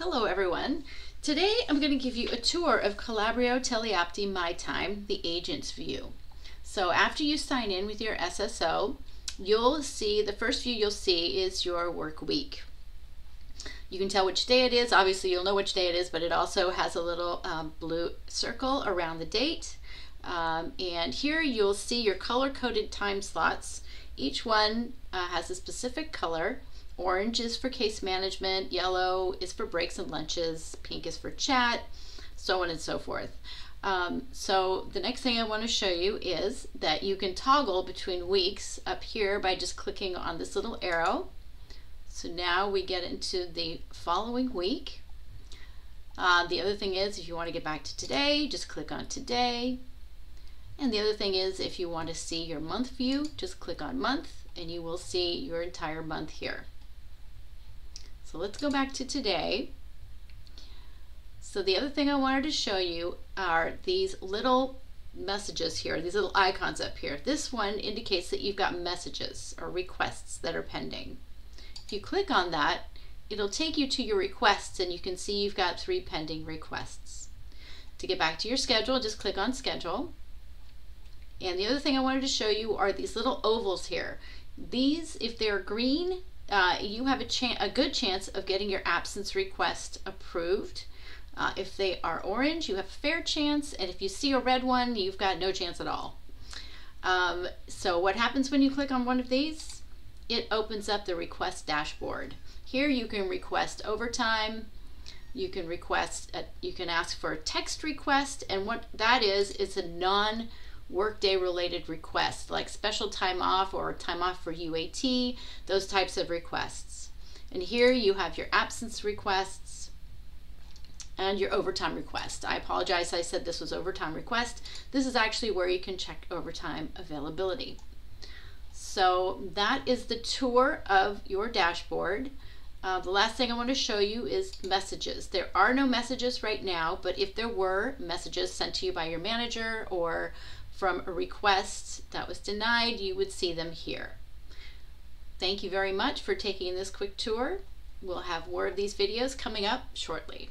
Hello everyone. Today I'm going to give you a tour of Calabrio Teleopti MyTime, the agent's view. So after you sign in with your SSO, you'll see, the first view you'll see is your work week. You can tell which day it is. Obviously you'll know which day it is, but it also has a little um, blue circle around the date. Um, and here you'll see your color-coded time slots. Each one uh, has a specific color Orange is for case management, yellow is for breaks and lunches, pink is for chat, so on and so forth. Um, so the next thing I want to show you is that you can toggle between weeks up here by just clicking on this little arrow. So now we get into the following week. Uh, the other thing is if you want to get back to today, just click on today. And the other thing is if you want to see your month view, just click on month and you will see your entire month here. So let's go back to today. So the other thing I wanted to show you are these little messages here, these little icons up here. This one indicates that you've got messages or requests that are pending. If you click on that, it'll take you to your requests and you can see you've got three pending requests. To get back to your schedule, just click on schedule. And the other thing I wanted to show you are these little ovals here. These, if they're green, uh, you have a, a good chance of getting your absence request approved. Uh, if they are orange, you have a fair chance, and if you see a red one, you've got no chance at all. Um, so what happens when you click on one of these? It opens up the request dashboard. Here you can request overtime, you can request, a, you can ask for a text request, and what that is, it's a non- workday related requests like special time off or time off for UAT, those types of requests. And here you have your absence requests and your overtime request. I apologize, I said this was overtime request. This is actually where you can check overtime availability. So that is the tour of your dashboard. Uh, the last thing I want to show you is messages. There are no messages right now, but if there were messages sent to you by your manager or from a request that was denied, you would see them here. Thank you very much for taking this quick tour. We'll have more of these videos coming up shortly.